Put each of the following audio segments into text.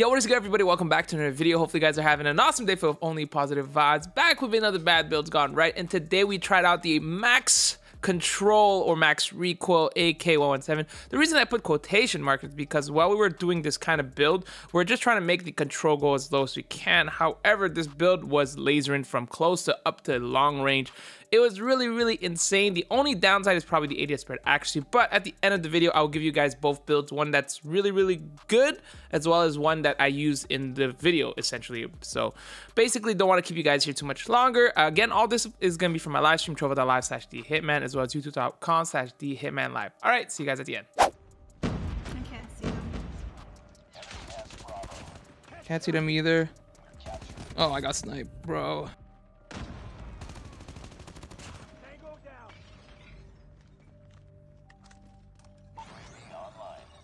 Yo, what is good, everybody? Welcome back to another video. Hopefully, you guys are having an awesome day full of only positive vibes. Back with another bad builds gone right, and today we tried out the max control or max recoil AK117. The reason I put quotation marks is because while we were doing this kind of build, we're just trying to make the control go as low as we can. However, this build was lasering from close to up to long range. It was really, really insane. The only downside is probably the ADS spread actually, but at the end of the video, I'll give you guys both builds, one that's really, really good, as well as one that I use in the video, essentially. So basically, don't want to keep you guys here too much longer. Uh, again, all this is going to be from my live stream, trovo.live slash dHitman, as well as youtube.com slash thehitmanlive. All right, see you guys at the end. Can't see them. Can't see them either. Oh, I got sniped, bro.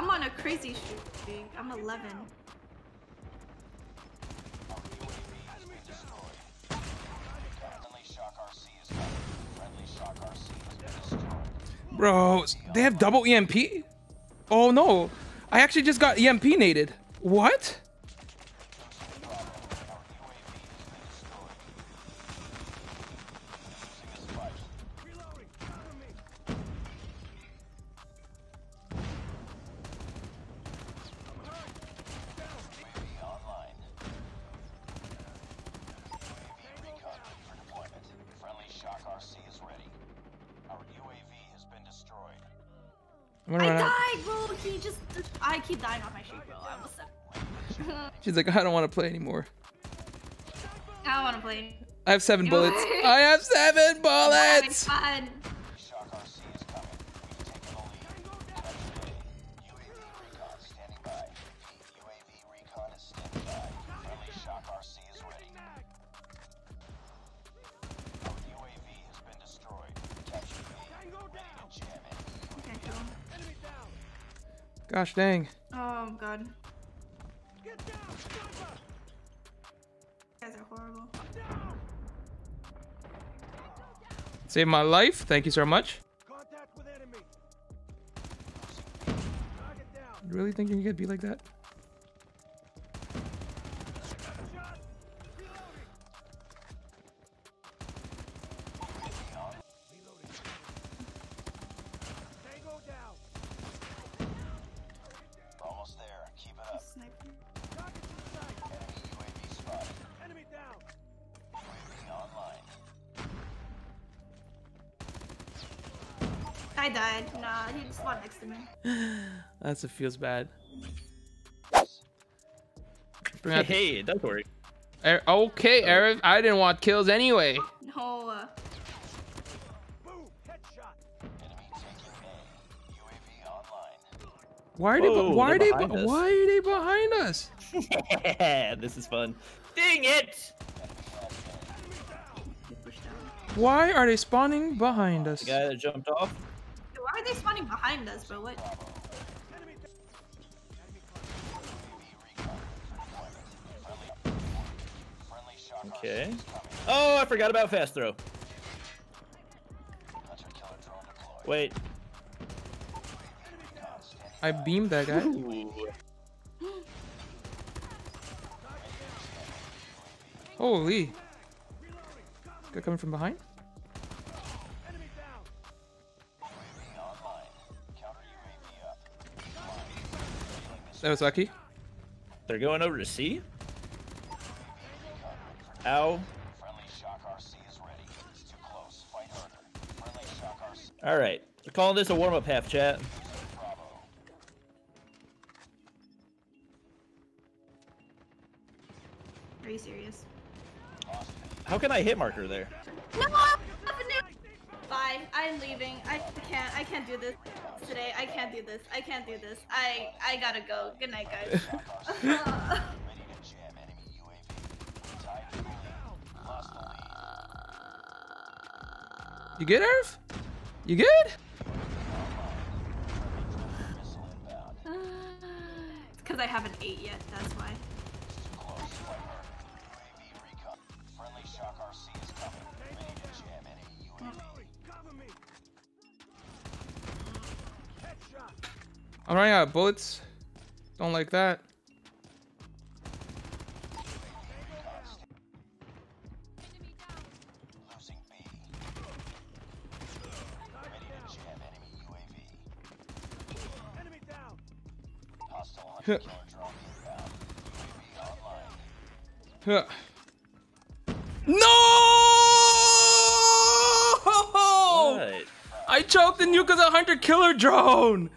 I'm on a crazy streak. I'm 11. Friendly shock RC is coming. Friendly shock RC has been destroyed. Bro, they have double EMP? Oh no. I actually just got EMP nated. What? I'm gonna I run out. died, bro. He just. I keep dying off my streak, bro. I almost said. She's like, I don't want to play anymore. I don't want to play. I have seven bullets. I have seven bullets. Gosh dang. Oh god. You guys are horrible. Saved my life. Thank you so much. Contact with enemy. You really think you could be like that? I died. Nah, he just spawned next to me. That's it feels bad. Bring out the- Hey, it does work. Er- okay, Eric. I didn't want kills anyway. No. Uh, Headshot. Enemy taking A. UAV online. Why are they? Whoa, be- why are they're behind us. Why are they behind us? this is fun. Dang it! he pushed down. Why are they spawning behind us? The guy that jumped off. Why are they spawning behind us, bro? What? Enemy down. Friendly shock Okay. RC is coming. Oh, I forgot about fast throw. Hunter killer drone deployed. Wait. I beamed that guy. Ooh. Holy. Guy coming from behind? That was lucky. They're going over to C. Ow. Friendly shock RC is ready. It's too close. Fight harder. Friendly shock RC. All right. We're calling this a warm-up half chat. Are you serious? How can I hit marker there? No! Bye. I'm leaving. I can't do this today. I can't do this. I can't do this. I I gotta go. Good night, guys. you good, Irv? You good? it's because I haven't ate yet. That's why. I'm running out of bullets. Don't like that. Losing B. Ready to jam enemy UAV. Enemy down. Hostile hunter killer drone inbound. UAV online. Huh. No! What? I choked the nuke as a hunter killer drone.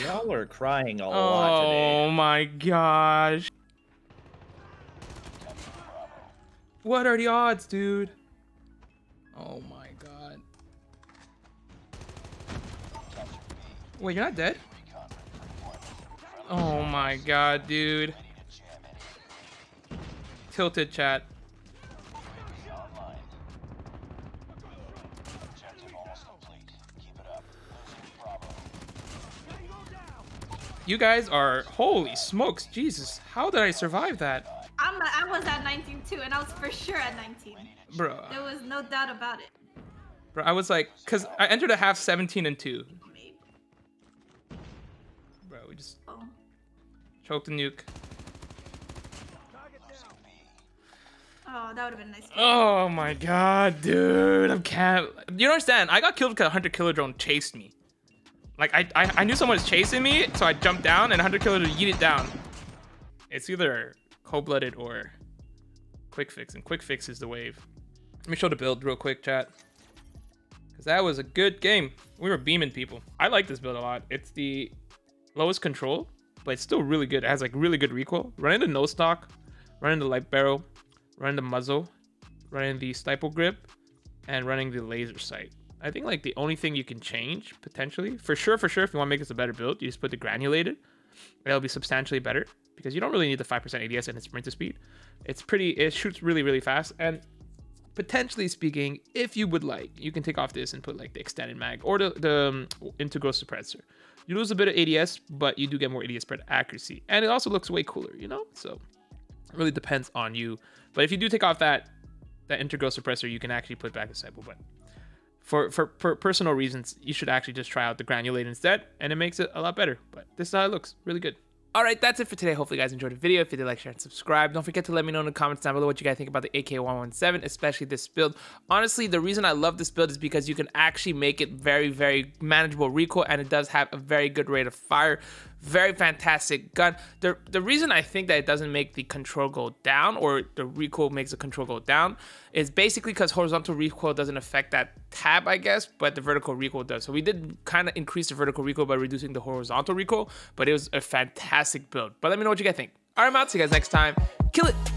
Y'all are crying a lot oh today. Oh my gosh. What are the odds, dude? Oh my god. Wait, you're not dead? Oh my god, dude. Tilted chat. You guys are holy smokes, Jesus. How did I survive that? I'm, I was at 19 too, and I was for sure at 19. Bro. There was no doubt about it. Bro, I was like, cause I entered a half 17 and 2. Bro, we just Oh. choked the nuke. Oh, that would have been nice. Oh my god, dude. I can't. You don't understand. I got killed because a hunter killer drone chased me. Like, I, I, I knew someone was chasing me, so I jumped down and a hunter killer yeet it down. It's either cold blooded or quick fix, and quick fix is the wave. Let me show the build real quick, chat. Because that was a good game. We were beaming people. I like this build a lot. It's the lowest control, but it's still really good. It has like really good recoil. Running the no stock, running the light barrel, running the muzzle, running the stippled grip, and running the laser sight. I think like the only thing you can change potentially, for sure, for sure, if you want to make this a better build, you just put the granulated. It'll be substantially better because you don't really need the 5% ADS and its sprint to speed. It's pretty, it shoots really, really fast. And potentially speaking, if you would like, you can take off this and put like the extended mag or the, the um, integral suppressor. You lose a bit of ADS, but you do get more ADS spread accuracy. And it also looks way cooler, you know? So it really depends on you. But if you do take off that that integral suppressor, you can actually put back the cycle. But for, for for personal reasons, you should actually just try out the granulate instead, and it makes it a lot better. But this is how it looks, really good. All right, that's it for today. Hopefully, you guys enjoyed the video. If you did, like, share, and subscribe. Don't forget to let me know in the comments down below what you guys think about the AK-117, especially this build. Honestly, the reason I love this build is because you can actually make it very, very manageable recoil, and it does have a very good rate of fire. Very fantastic gun. The the reason I think that it doesn't make the control go down, or the recoil makes the control go down, is basically because horizontal recoil doesn't affect that tab, I guess, but the vertical recoil does. So we did kind of increase the vertical recoil by reducing the horizontal recoil, but it was a fantastic build. But let me know what you guys think. All right, I'm out. See you guys next time. Kill it.